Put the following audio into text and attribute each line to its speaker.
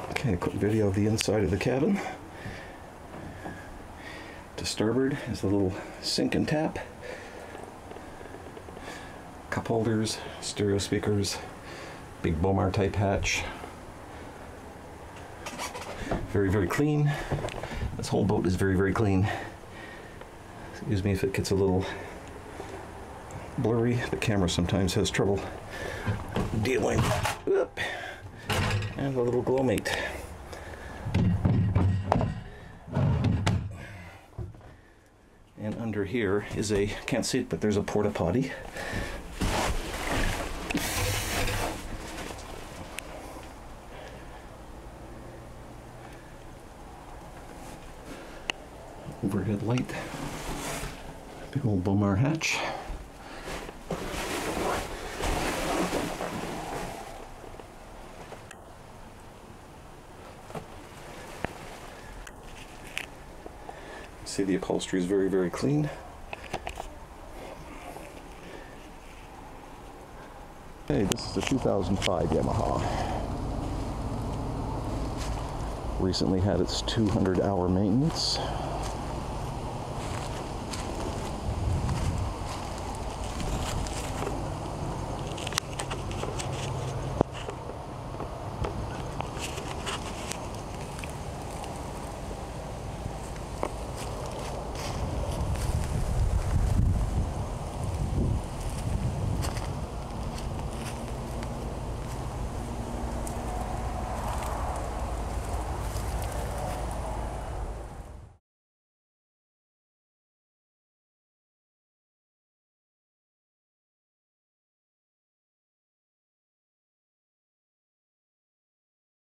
Speaker 1: Okay, a quick video of the inside of the cabin. To starboard is the little sink and tap. Cup holders, stereo speakers, big Bomar type hatch. Very, very clean. This whole boat is very, very clean. Excuse me if it gets a little blurry. The camera sometimes has trouble dealing. Whoop. And a little glow mate. And under here is a, can't see it, but there's a porta potty. Overhead light. Big old Bomar hatch. See the upholstery is very, very clean. Hey, this is a 2005 Yamaha. Recently had its 200 hour maintenance.